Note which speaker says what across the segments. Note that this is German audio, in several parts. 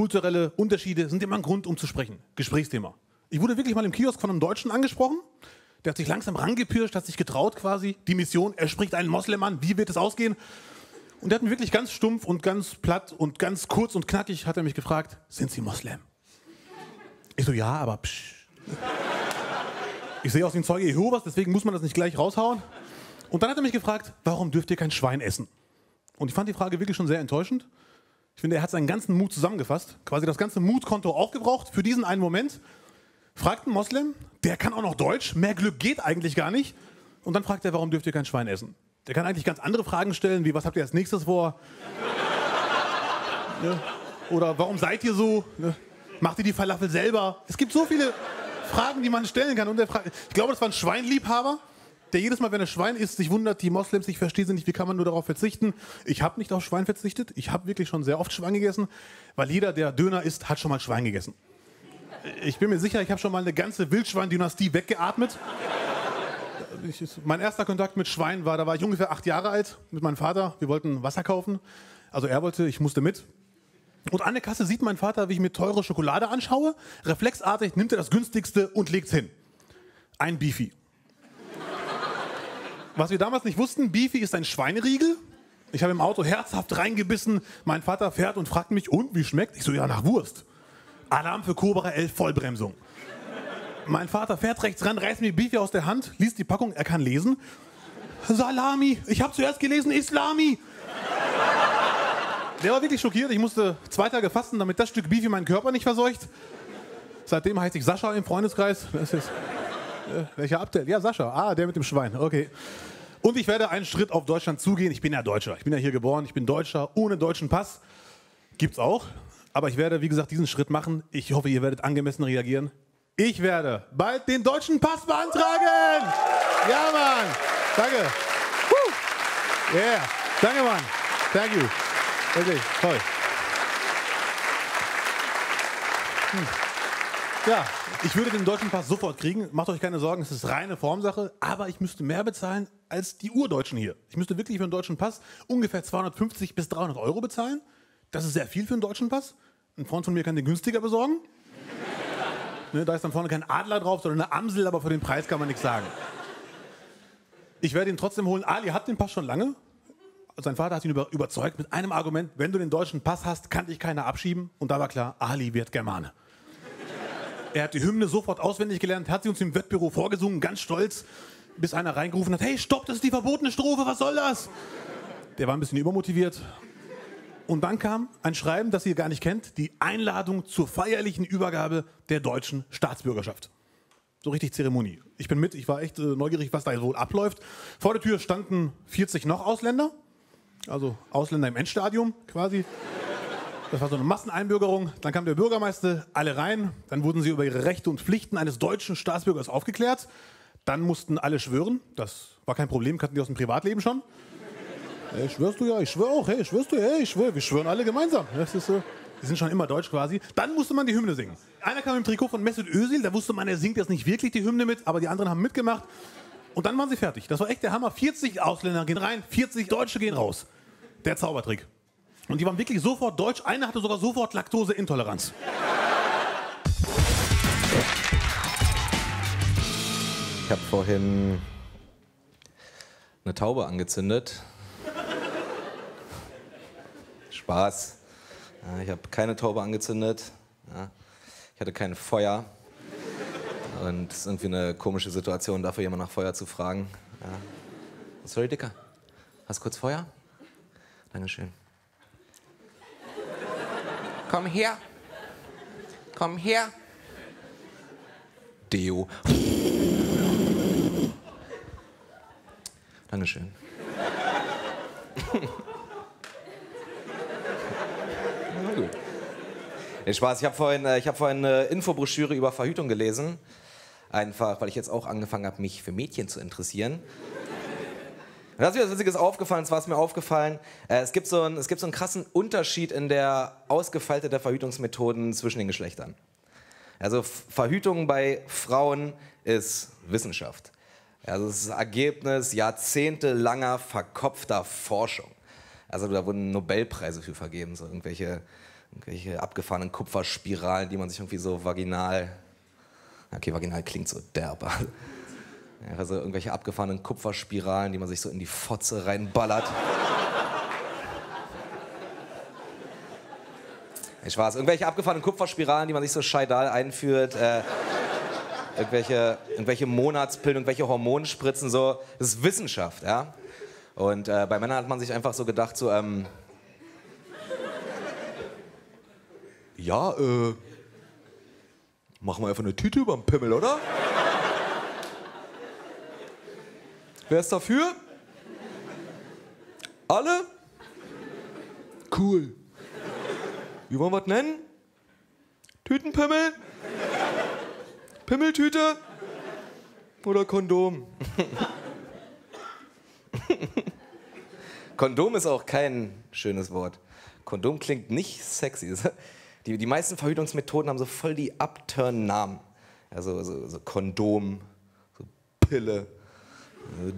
Speaker 1: kulturelle Unterschiede sind immer ein Grund, um zu sprechen. Gesprächsthema. Ich wurde wirklich mal im Kiosk von einem Deutschen angesprochen. Der hat sich langsam rangepirscht, hat sich getraut quasi. Die Mission, er spricht einen Moslem an. Wie wird es ausgehen? Und der hat mich wirklich ganz stumpf und ganz platt und ganz kurz und knackig hat er mich gefragt, sind Sie Moslem? Ich so, ja, aber psch. Ich sehe aus ein Zeuge Jehovas, deswegen muss man das nicht gleich raushauen. Und dann hat er mich gefragt, warum dürft ihr kein Schwein essen? Und ich fand die Frage wirklich schon sehr enttäuschend. Ich finde, er hat seinen ganzen Mut zusammengefasst, quasi das ganze Mutkonto aufgebraucht für diesen einen Moment. Fragt ein Moslem, der kann auch noch Deutsch, mehr Glück geht eigentlich gar nicht. Und dann fragt er, warum dürft ihr kein Schwein essen? Der kann eigentlich ganz andere Fragen stellen, wie was habt ihr als nächstes vor? ne? Oder warum seid ihr so? Ne? Macht ihr die Falafel selber? Es gibt so viele Fragen, die man stellen kann. Und der fragt, ich glaube, das war ein Schweinliebhaber, der jedes Mal, wenn er Schwein isst, sich wundert, die Moslems, ich verstehe sie nicht, wie kann man nur darauf verzichten? Ich habe nicht auf Schwein verzichtet. Ich habe wirklich schon sehr oft Schwein gegessen, weil jeder, der Döner isst, hat schon mal Schwein gegessen. Ich bin mir sicher, ich habe schon mal eine ganze Wildschwein-Dynastie weggeatmet. Ich, mein erster Kontakt mit Schwein war, da war ich ungefähr acht Jahre alt mit meinem Vater. Wir wollten Wasser kaufen. Also er wollte, ich musste mit. Und an der Kasse sieht mein Vater, wie ich mir teure Schokolade anschaue. Reflexartig nimmt er das günstigste und legt es hin. Ein Beefy. Was wir damals nicht wussten, Beefy ist ein Schweineriegel. Ich habe im Auto herzhaft reingebissen. Mein Vater fährt und fragt mich, und wie schmeckt? Ich so, ja, nach Wurst. Alarm für Cobra 11 Vollbremsung. Mein Vater fährt rechts ran, reißt mir Beefy aus der Hand, liest die Packung, er kann lesen. Salami, ich habe zuerst gelesen Islami. Der war wirklich schockiert. Ich musste zwei Tage fasten, damit das Stück Beefy meinen Körper nicht verseucht. Seitdem heiße ich Sascha im Freundeskreis. Das ist, welcher Abdel? Ja, Sascha. Ah, der mit dem Schwein. Okay. Und ich werde einen Schritt auf Deutschland zugehen. Ich bin ja Deutscher. Ich bin ja hier geboren. Ich bin Deutscher ohne deutschen Pass. Gibt's auch. Aber ich werde, wie gesagt, diesen Schritt machen. Ich hoffe, ihr werdet angemessen reagieren. Ich werde bald den deutschen Pass beantragen. Ja, Mann. Danke. Yeah. Danke, Mann. Thank you. Wirklich, toll. Hm. Ja, ich würde den deutschen Pass sofort kriegen. Macht euch keine Sorgen, es ist reine Formsache. Aber ich müsste mehr bezahlen als die Urdeutschen hier. Ich müsste wirklich für einen deutschen Pass ungefähr 250 bis 300 Euro bezahlen. Das ist sehr viel für einen deutschen Pass. Ein Freund von mir kann den günstiger besorgen. ne, da ist dann vorne kein Adler drauf, sondern eine Amsel, aber für den Preis kann man nichts sagen. Ich werde ihn trotzdem holen. Ali hat den Pass schon lange. Sein Vater hat ihn über, überzeugt mit einem Argument, wenn du den deutschen Pass hast, kann dich keiner abschieben. Und da war klar, Ali wird Germane. Er hat die Hymne sofort auswendig gelernt, hat sie uns im Wettbüro vorgesungen, ganz stolz, bis einer reingerufen hat, hey, stopp, das ist die verbotene Strophe, was soll das? Der war ein bisschen übermotiviert. Und dann kam ein Schreiben, das ihr gar nicht kennt, die Einladung zur feierlichen Übergabe der deutschen Staatsbürgerschaft. So richtig Zeremonie. Ich bin mit, ich war echt äh, neugierig, was da wohl abläuft. Vor der Tür standen 40 noch Ausländer, also Ausländer im Endstadium quasi. Das war so eine Masseneinbürgerung. Dann kam der Bürgermeister, alle rein. Dann wurden sie über ihre Rechte und Pflichten eines deutschen Staatsbürgers aufgeklärt. Dann mussten alle schwören. Das war kein Problem, kannten die aus dem Privatleben schon. Hey, schwörst du ja? Ich schwöre auch. Hey, schwörst du? Hey, ich schwöre. Wir schwören alle gemeinsam. Das ist so. Die sind schon immer deutsch quasi. Dann musste man die Hymne singen. Einer kam im Trikot von Mesut Özil. Da wusste man, er singt jetzt nicht wirklich die Hymne mit, aber die anderen haben mitgemacht. Und dann waren sie fertig. Das war echt der Hammer. 40 Ausländer gehen rein, 40 Deutsche gehen raus. Der Zaubertrick. Und die waren wirklich sofort deutsch. Einer hatte sogar sofort Laktoseintoleranz.
Speaker 2: Ich habe vorhin eine Taube angezündet. Spaß. Ich habe keine Taube angezündet. Ich hatte kein Feuer. Und es ist irgendwie eine komische Situation, dafür jemand nach Feuer zu fragen. Sorry, Dicker. Hast du kurz Feuer? Dankeschön. Komm her. Komm her. Deo. Dankeschön. Na gut. Nee, Spaß, ich habe vorhin, äh, hab vorhin eine Infobroschüre über Verhütung gelesen. Einfach, weil ich jetzt auch angefangen habe, mich für Mädchen zu interessieren. Und da ist mir was Witziges aufgefallen, zwar ist mir aufgefallen, äh, es, gibt so einen, es gibt so einen krassen Unterschied in der Ausgefaltete der Verhütungsmethoden zwischen den Geschlechtern. Also Verhütung bei Frauen ist Wissenschaft. Also es ist das Ergebnis jahrzehntelanger verkopfter Forschung. Also da wurden Nobelpreise für vergeben, so irgendwelche irgendwelche abgefahrenen Kupferspiralen, die man sich irgendwie so vaginal. Okay, vaginal klingt so derb. Ja, also irgendwelche abgefahrenen Kupferspiralen, die man sich so in die Fotze reinballert. Ich Spaß. Irgendwelche abgefahrenen Kupferspiralen, die man sich so scheidal einführt. Äh, irgendwelche, irgendwelche Monatspillen, irgendwelche Hormonspritzen, so. Das ist Wissenschaft, ja. Und äh, bei Männern hat man sich einfach so gedacht, so, ähm, ja, äh, machen wir einfach eine Tüte über den Pimmel, oder? Wer ist dafür? Alle? Cool. Wie wollen wir das nennen? Tütenpimmel? Pimmeltüte? Oder Kondom? Kondom ist auch kein schönes Wort. Kondom klingt nicht sexy. Die, die meisten Verhütungsmethoden haben so voll die Upturn-Namen. Also so, so Kondom, so Pille,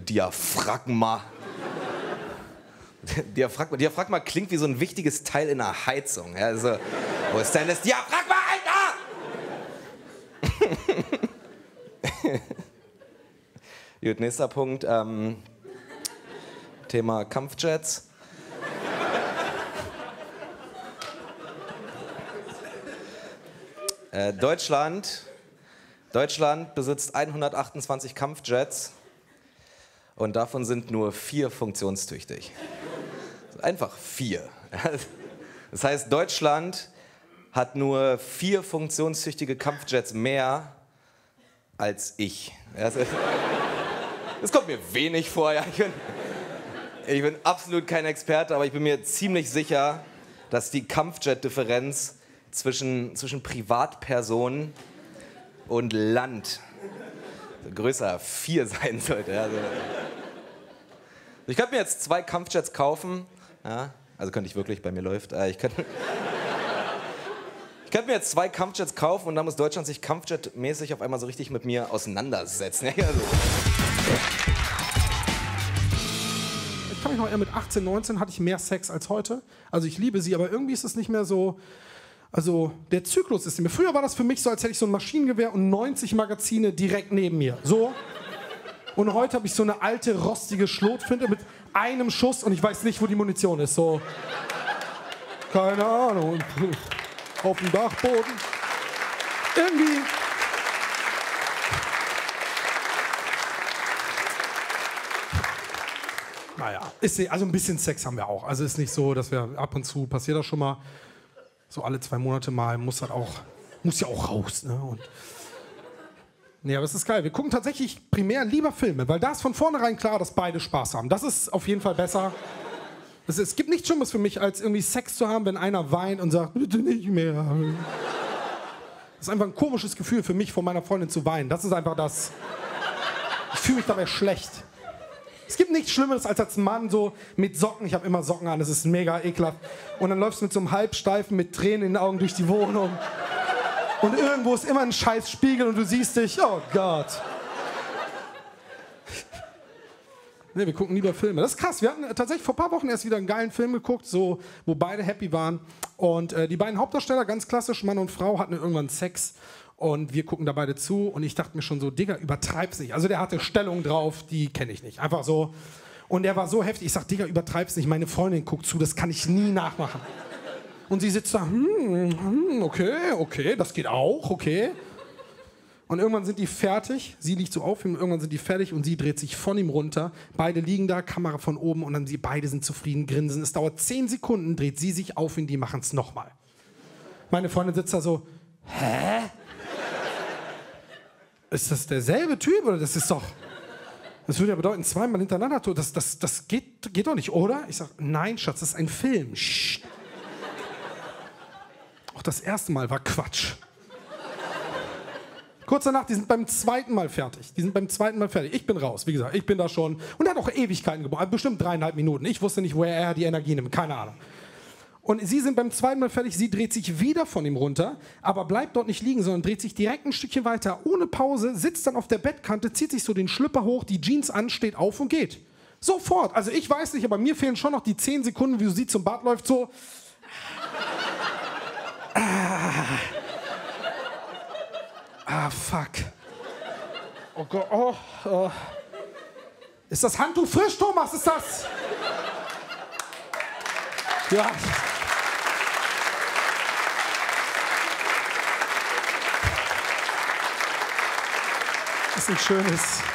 Speaker 2: Diaphragma. Diaphragma. Diaphragma klingt wie so ein wichtiges Teil in einer Heizung. Ja, also, wo ist denn das Diaphragma, Alter? Gut, nächster Punkt. Ähm, Thema Kampfjets. Äh, Deutschland, Deutschland besitzt 128 Kampfjets und davon sind nur vier funktionstüchtig. Einfach vier. Das heißt, Deutschland hat nur vier funktionstüchtige Kampfjets mehr als ich. Das kommt mir wenig vor. Ja. Ich, bin, ich bin absolut kein Experte, aber ich bin mir ziemlich sicher, dass die Kampfjet-Differenz zwischen, zwischen Privatpersonen und Land größer vier sein sollte. Also, ich könnte mir jetzt zwei Kampfjets kaufen. Ja, also könnte ich wirklich, bei mir läuft. Äh, ich könnte, ich mir jetzt zwei Kampfjets kaufen und dann muss Deutschland sich Kampfjet-mäßig auf einmal so richtig mit mir auseinandersetzen. Also.
Speaker 3: Ich kann mich noch eher mit 18, 19 hatte ich mehr Sex als heute. Also ich liebe sie, aber irgendwie ist es nicht mehr so. Also der Zyklus ist mehr. Früher war das für mich so, als hätte ich so ein Maschinengewehr und 90 Magazine direkt neben mir. So. Und heute habe ich so eine alte, rostige Schlotfinte mit einem Schuss und ich weiß nicht, wo die Munition ist. So. Keine Ahnung. Auf dem Dachboden. Irgendwie. Naja, ist, also ein bisschen Sex haben wir auch. Also ist nicht so, dass wir ab und zu passiert das schon mal so alle zwei Monate mal muss das auch, muss ja auch raus. Ne? Und nee, aber es ist geil. Wir gucken tatsächlich primär lieber Filme, weil da ist von vornherein klar, dass beide Spaß haben. Das ist auf jeden Fall besser. Es, es gibt nichts Schlimmes für mich, als irgendwie Sex zu haben, wenn einer weint und sagt, bitte nicht mehr. Das ist einfach ein komisches Gefühl für mich, von meiner Freundin zu weinen. Das ist einfach das. Ich fühle mich dabei schlecht. Es gibt nichts Schlimmeres als als Mann so mit Socken. Ich habe immer Socken an, das ist mega ekelhaft. Und dann läufst du mit so einem Halbsteifen mit Tränen in den Augen durch die Wohnung. Und irgendwo ist immer ein scheiß Spiegel und du siehst dich, oh Gott. Ne, wir gucken lieber Filme. Das ist krass. Wir hatten tatsächlich vor ein paar Wochen erst wieder einen geilen Film geguckt, so, wo beide happy waren. Und äh, die beiden Hauptdarsteller, ganz klassisch, Mann und Frau, hatten irgendwann Sex. Und wir gucken da beide zu und ich dachte mir schon so, Digga, übertreib's nicht. Also der hatte Stellung drauf, die kenne ich nicht. Einfach so. Und er war so heftig. Ich sag, Digga, übertreib's nicht. Meine Freundin guckt zu, das kann ich nie nachmachen. Und sie sitzt da, hm, hm, okay, okay, das geht auch, okay. Und irgendwann sind die fertig, sie liegt so auf ihm, irgendwann sind die fertig und sie dreht sich von ihm runter. Beide liegen da, Kamera von oben und dann sie beide sind zufrieden, grinsen. Es dauert zehn Sekunden, dreht sie sich auf ihn, die machen es nochmal. Meine Freundin sitzt da so, hä? ist das derselbe Typ oder das ist doch. Das würde ja bedeuten, zweimal hintereinander, das, das, das geht, geht doch nicht, oder? Ich sage, nein, Schatz, das ist ein Film. Auch das erste Mal war Quatsch. Kurz danach, die sind beim zweiten Mal fertig. Die sind beim zweiten Mal fertig. Ich bin raus, wie gesagt, ich bin da schon. Und er hat auch Ewigkeiten gebraucht, bestimmt dreieinhalb Minuten. Ich wusste nicht, woher er die Energie nimmt, keine Ahnung. Und sie sind beim zweiten Mal fertig, sie dreht sich wieder von ihm runter, aber bleibt dort nicht liegen, sondern dreht sich direkt ein Stückchen weiter, ohne Pause, sitzt dann auf der Bettkante, zieht sich so den Schlüpper hoch, die Jeans an, steht auf und geht. Sofort. Also ich weiß nicht, aber mir fehlen schon noch die zehn Sekunden, wie sie zum Bad läuft, so. Ah, fuck. Oh Gott, oh. oh. Ist das Handtuch frisch, Thomas? Ist das? Ja. Das ist ein schönes.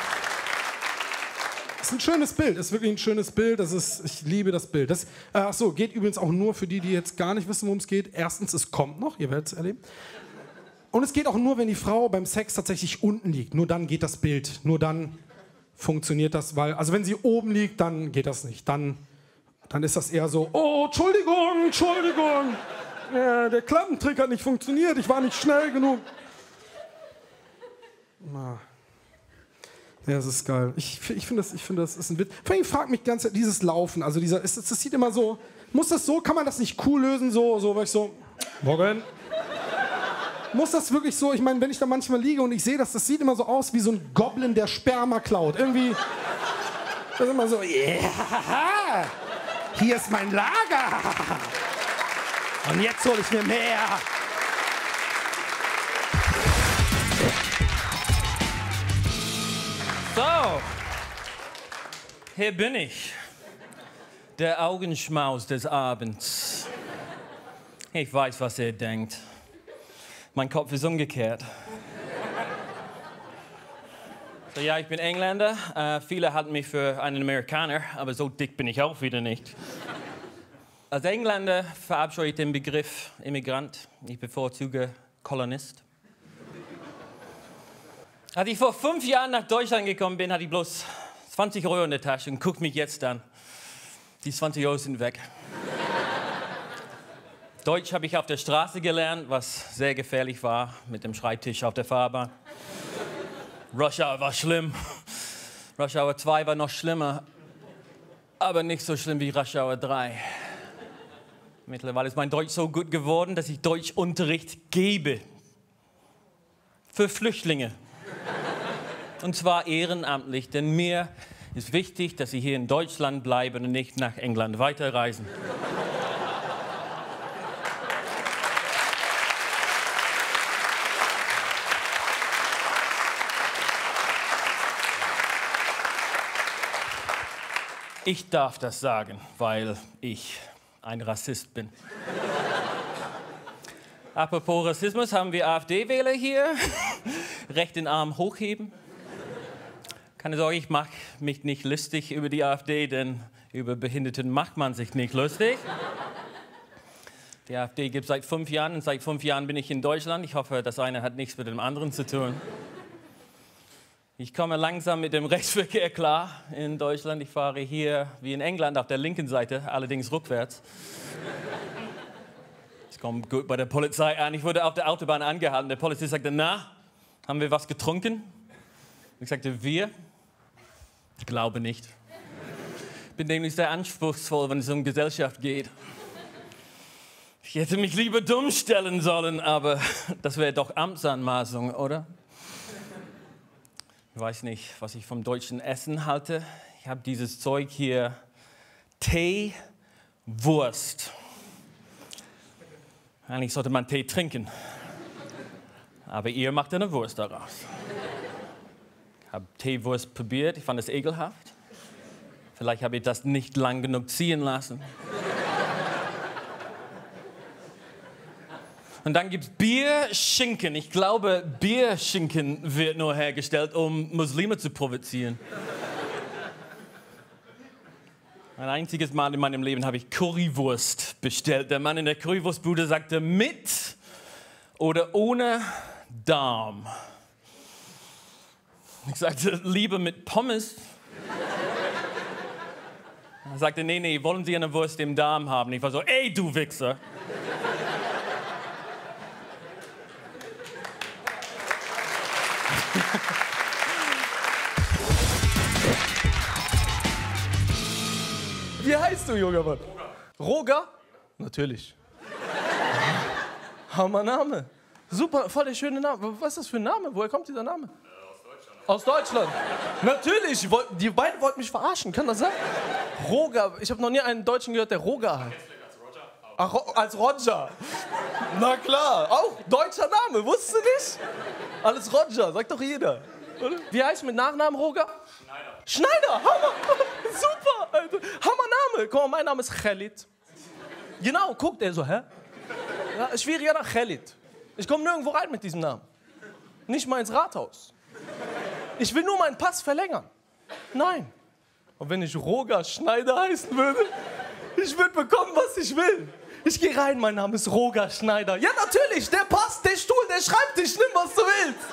Speaker 3: Ist ein schönes Bild. Ist wirklich ein schönes Bild. Das ist, ich liebe das Bild. Das, äh, ach so, geht übrigens auch nur für die, die jetzt gar nicht wissen, worum es geht. Erstens, es kommt noch. Ihr werdet es erleben. Und es geht auch nur, wenn die Frau beim Sex tatsächlich unten liegt. Nur dann geht das Bild. Nur dann funktioniert das, weil, also wenn sie oben liegt, dann geht das nicht. Dann, dann ist das eher so, oh, Entschuldigung, Entschuldigung. Ja, der Klappentrick hat nicht funktioniert, ich war nicht schnell genug. Na. Ja, das ist geil. Ich, ich finde das, find das ist ein Witz. Vor allem fragt mich ganz dieses Laufen, also dieser, ist, das sieht immer so, muss das so, kann man das nicht cool lösen, so, so, weil ich so, morgen. Muss das wirklich so, ich meine, wenn ich da manchmal liege und ich sehe das, das sieht immer so aus wie so ein Goblin, der Sperma klaut. Irgendwie, das ist immer so, yeah, hier ist mein Lager. Und jetzt hole ich mir mehr.
Speaker 4: So, hier bin ich, der Augenschmaus des Abends. Ich weiß, was ihr denkt. Mein Kopf ist umgekehrt. So, ja, ich bin Engländer. Äh, viele halten mich für einen Amerikaner, aber so dick bin ich auch wieder nicht. Als Engländer verabscheue ich den Begriff Immigrant. Ich bevorzuge Kolonist. Als ich vor fünf Jahren nach Deutschland gekommen bin, hatte ich bloß 20 Euro in der Tasche und guck mich jetzt an. Die 20 Euro sind weg. Deutsch habe ich auf der Straße gelernt, was sehr gefährlich war mit dem Schreibtisch auf der Fahrbahn. Rush Hour war schlimm. Rush Hour 2 war noch schlimmer, aber nicht so schlimm wie Rush Hour 3. Mittlerweile ist mein Deutsch so gut geworden, dass ich Deutschunterricht gebe. Für Flüchtlinge. Und zwar ehrenamtlich, denn mir ist wichtig, dass sie hier in Deutschland bleiben und nicht nach England weiterreisen. Ich darf das sagen, weil ich ein Rassist bin. Apropos Rassismus, haben wir AfD-Wähler hier? Recht den Arm hochheben. Keine Sorge, ich mache mich nicht lustig über die AfD, denn über Behinderten macht man sich nicht lustig. Die AfD gibt es seit fünf Jahren und seit fünf Jahren bin ich in Deutschland. Ich hoffe, das eine hat nichts mit dem anderen zu tun. Ich komme langsam mit dem Rechtsverkehr klar in Deutschland. Ich fahre hier wie in England auf der linken Seite, allerdings rückwärts. Ich komme gut bei der Polizei an. Ich wurde auf der Autobahn angehalten. Der Polizist sagte, na, haben wir was getrunken? Ich sagte, wir? Ich glaube nicht. Ich bin nämlich sehr anspruchsvoll, wenn es um Gesellschaft geht. Ich hätte mich lieber dumm stellen sollen, aber das wäre doch Amtsanmaßung, oder? Ich weiß nicht, was ich vom deutschen Essen halte. Ich habe dieses Zeug hier, Tee, Wurst. Eigentlich sollte man Tee trinken. Aber ihr macht eine Wurst daraus habe Teewurst probiert, ich fand es ekelhaft. Vielleicht habe ich das nicht lang genug ziehen lassen. Und dann gibt es Bierschinken. Ich glaube, Bierschinken wird nur hergestellt, um Muslime zu provozieren. Ein einziges Mal in meinem Leben habe ich Currywurst bestellt. Der Mann in der Currywurstbude sagte mit oder ohne Darm. Ich sagte, lieber mit Pommes. Er sagte, nee, nee, wollen Sie eine Wurst im Darm haben? Ich war so, ey, du Wichser.
Speaker 5: Wie heißt du, junger Mann? Roger? Natürlich. Hammer Name. Super, voll der schöne Name. Was ist das für ein Name? Woher kommt dieser Name? Aus Deutschland. Natürlich. Die beiden wollten mich verarschen. Kann das sein? Roger. Ich habe noch nie einen Deutschen gehört, der Roger heißt. Ach, als Roger. Na klar, auch deutscher Name, wusstest du nicht? Alles Roger, sagt doch jeder. Oder? Wie heißt mit Nachnamen, Roger? Schneider. Schneider, Hammer. Super, Alter. Hammer Name. Guck mal, mein Name ist Khalid. Genau, guckt er so, hä? Ja, schwieriger nach Khalid. Ich komme nirgendwo rein mit diesem Namen. Nicht mal ins Rathaus. Ich will nur meinen Pass verlängern. Nein. Und wenn ich Roger Schneider heißen würde, ich würde bekommen, was ich will. Ich gehe rein, mein Name ist Roger Schneider. Ja, natürlich, der Pass, der Stuhl, der Schreibtisch, nimm, was du willst.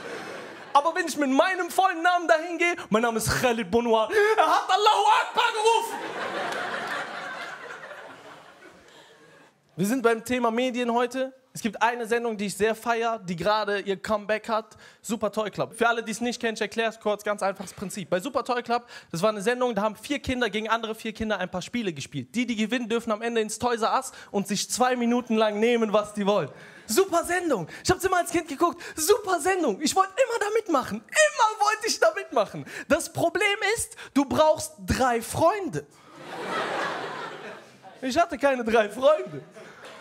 Speaker 5: Aber wenn ich mit meinem vollen Namen dahin gehe, mein Name ist Khalid Bonouar, er hat Allahu Akbar gerufen. Wir sind beim Thema Medien heute. Es gibt eine Sendung, die ich sehr feiere, die gerade ihr Comeback hat. Super Toy Club. Für alle, die es nicht kennen, ich erkläre es kurz, ganz einfaches Prinzip. Bei Super Toy Club, das war eine Sendung, da haben vier Kinder gegen andere vier Kinder ein paar Spiele gespielt. Die, die gewinnen, dürfen am Ende ins Toys Us und sich zwei Minuten lang nehmen, was die wollen. Super Sendung. Ich habe es immer als Kind geguckt. Super Sendung. Ich wollte immer da mitmachen. Immer wollte ich da mitmachen. Das Problem ist, du brauchst drei Freunde. Ich hatte keine drei Freunde.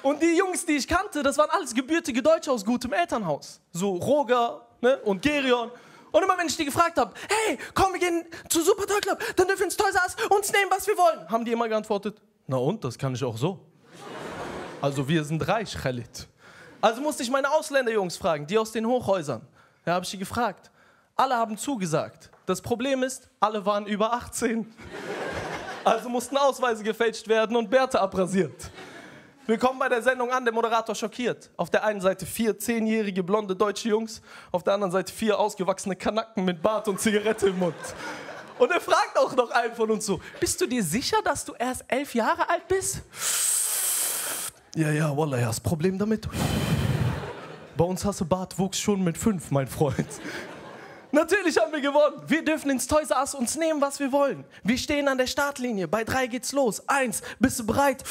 Speaker 5: Und die Jungs, die ich kannte, das waren alles gebürtige Deutsche aus gutem Elternhaus. So Roger ne, und Gerion. Und immer wenn ich die gefragt habe, hey, komm, wir gehen zu Super Toy Club, dann dürfen wir ins Toys R uns nehmen, was wir wollen, haben die immer geantwortet, na und, das kann ich auch so. Also wir sind reich, Khalid. Also musste ich meine Ausländerjungs fragen, die aus den Hochhäusern. Da habe ich die gefragt. Alle haben zugesagt. Das Problem ist, alle waren über 18. Also mussten Ausweise gefälscht werden und Bärte abrasiert. Wir kommen bei der Sendung an, der Moderator schockiert. Auf der einen Seite vier zehnjährige blonde deutsche Jungs, auf der anderen Seite vier ausgewachsene Kanacken mit Bart und Zigarette im Mund. Und er fragt auch noch einen von uns so: Bist du dir sicher, dass du erst elf Jahre alt bist? Ja, ja, Wallah, ja, das Problem damit. Bei uns hast du Bartwuchs schon mit fünf, mein Freund. Natürlich haben wir gewonnen. Wir dürfen ins Toys R Us uns nehmen, was wir wollen. Wir stehen an der Startlinie. Bei drei geht's los. Eins, bist du bereit?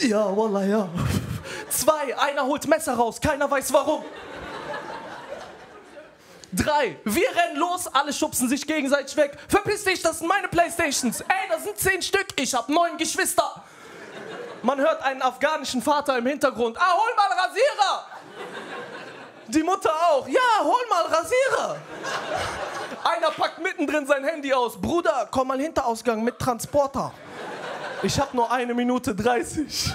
Speaker 5: Ja, Wallah, ja. Zwei, einer holt Messer raus, keiner weiß warum. Drei, wir rennen los, alle schubsen sich gegenseitig weg. Verpiss dich, das sind meine Playstations. Ey, das sind zehn Stück, ich hab neun Geschwister. Man hört einen afghanischen Vater im Hintergrund. Ah, hol mal Rasierer! Die Mutter auch. Ja, hol mal Rasierer! Einer packt mittendrin sein Handy aus. Bruder, komm mal Hinterausgang mit Transporter. Ich habe nur eine Minute 30.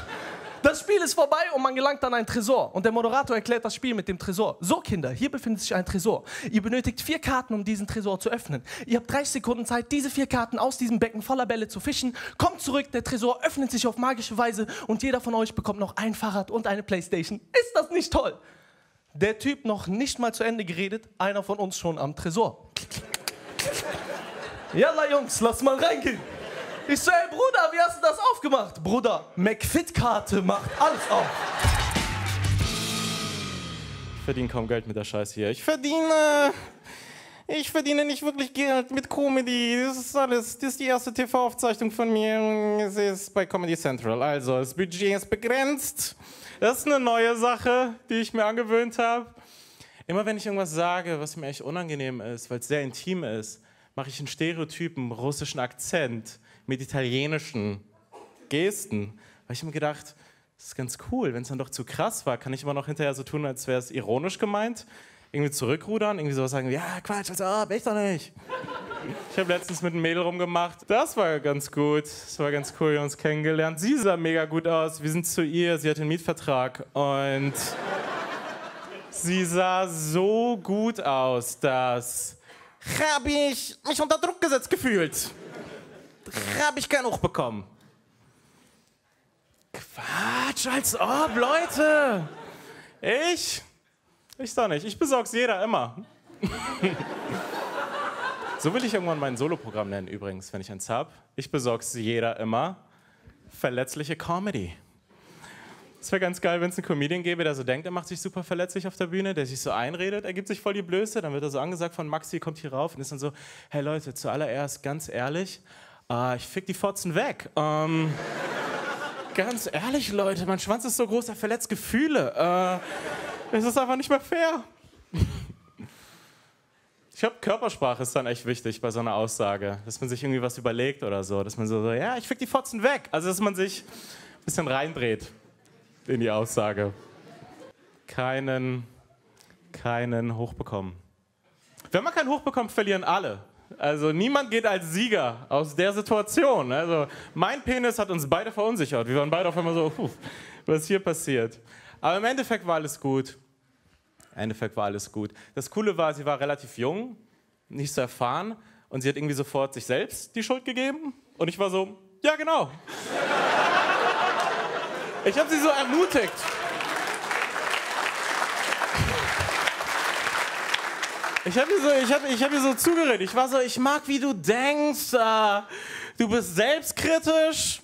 Speaker 5: Das Spiel ist vorbei und man gelangt an einen Tresor. Und der Moderator erklärt das Spiel mit dem Tresor. So, Kinder, hier befindet sich ein Tresor. Ihr benötigt vier Karten, um diesen Tresor zu öffnen. Ihr habt 30 Sekunden Zeit, diese vier Karten aus diesem Becken voller Bälle zu fischen. Kommt zurück, der Tresor öffnet sich auf magische Weise und jeder von euch bekommt noch ein Fahrrad und eine Playstation. Ist das nicht toll? Der Typ noch nicht mal zu Ende geredet, einer von uns schon am Tresor. Jalla Jungs, lass mal reingehen. Ich so, ey Bruder, wie hast du das aufgemacht? Bruder, McFit-Karte macht alles auf.
Speaker 6: Ich verdiene kaum Geld mit der Scheiße hier. Ich verdiene. Ich verdiene nicht wirklich Geld mit Comedy. Das ist alles. Das ist die erste TV-Aufzeichnung von mir. Es ist bei Comedy Central. Also, das Budget ist begrenzt. Das ist eine neue Sache, die ich mir angewöhnt habe. Immer wenn ich irgendwas sage, was mir echt unangenehm ist, weil es sehr intim ist, mache ich einen Stereotypen, russischen Akzent mit italienischen Gesten. Weil ich mir gedacht, das ist ganz cool. Wenn es dann doch zu krass war, kann ich immer noch hinterher so tun, als wäre es ironisch gemeint. Irgendwie zurückrudern, irgendwie sowas sagen, ja, Quatsch, oh, bin ich doch nicht. Ich habe letztens mit einem Mädel rumgemacht. Das war ganz gut. Das war ganz cool, wir haben uns kennengelernt. Sie sah mega gut aus. Wir sind zu ihr, sie hat den Mietvertrag. Und sie sah so gut aus, dass habe ich mich unter Druck gesetzt gefühlt. Habe ich keinen hochbekommen. Quatsch, als ob, Leute. Ich? Ich doch nicht. Ich besorg's jeder immer. so will ich irgendwann mein Soloprogramm nennen, übrigens, wenn ich eins hab. Ich besorg's jeder immer. Verletzliche Comedy. Es wäre ganz geil, wenn es einen Comedian gäbe, der so denkt, er macht sich super verletzlich auf der Bühne, der sich so einredet, er gibt sich voll die Blöße, dann wird er so angesagt von Maxi, kommt hier rauf und ist dann so, hey Leute, zuallererst, ganz ehrlich, äh, ich fick die Fotzen weg. Ähm, ganz ehrlich, Leute, mein Schwanz ist so groß, er verletzt Gefühle. Äh, es ist einfach nicht mehr fair. Ich glaube, Körpersprache ist dann echt wichtig bei so einer Aussage, dass man sich irgendwie was überlegt oder so, dass man so, so ja, ich fick die Fotzen weg. Also, dass man sich ein bisschen reindreht in die Aussage. keinen, keinen Hoch bekommen. Wenn man keinen Hoch bekommt, verlieren alle. Also niemand geht als Sieger aus der Situation. Also mein Penis hat uns beide verunsichert. Wir waren beide auf einmal so, puh, was hier passiert. Aber im Endeffekt war alles gut. Im Endeffekt war alles gut. Das Coole war, sie war relativ jung, nicht so erfahren und sie hat irgendwie sofort sich selbst die Schuld gegeben. Und ich war so, ja genau. Ich habe sie so ermutigt. Ich habe so, ich hab, ich hab so zugeredet. Ich war so, ich mag, wie du denkst. Äh, du bist selbstkritisch.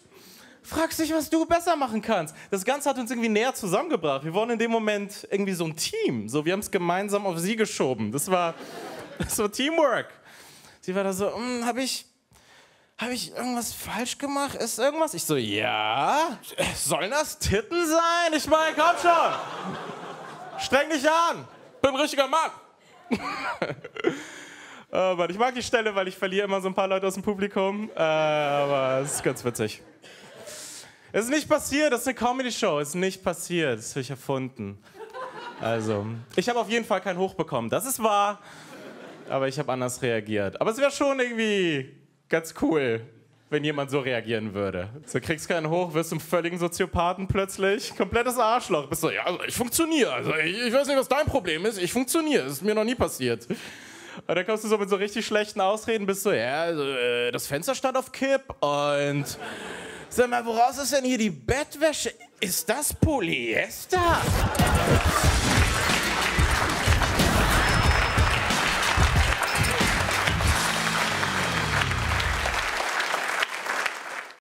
Speaker 6: Fragst dich, was du besser machen kannst. Das Ganze hat uns irgendwie näher zusammengebracht. Wir waren in dem Moment irgendwie so ein Team. So, wir haben es gemeinsam auf sie geschoben. Das war, das war Teamwork. Sie war da so, hm, habe ich, hab ich irgendwas falsch gemacht? Ist irgendwas? Ich so, ja. Sollen das Titten sein? Ich meine, komm schon. Streng dich an. Bin ein richtiger Mann. oh Mann, ich mag die Stelle, weil ich verliere immer so ein paar Leute aus dem Publikum. Äh, aber es ist ganz witzig. Es ist nicht passiert, das ist eine Comedy-Show. Es ist nicht passiert, das habe ich erfunden. Also, ich habe auf jeden Fall kein Hoch bekommen. Das ist wahr, aber ich habe anders reagiert. Aber es wäre schon irgendwie ganz cool, wenn jemand so reagieren würde. Du kriegst keinen Hoch, wirst zum völligen Soziopathen plötzlich. Komplettes Arschloch. Bist so, ja, also ich funktioniere. Also ich, ich weiß nicht, was dein Problem ist. Ich funktioniere. Das ist mir noch nie passiert. Und dann kommst du so mit so richtig schlechten Ausreden, bist so, ja, also, äh, das Fenster stand auf Kipp und. Sag mal, woraus ist denn hier die Bettwäsche? Ist das Polyester?